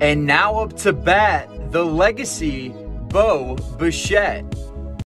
And now up to bat, the legacy Bo Bichette.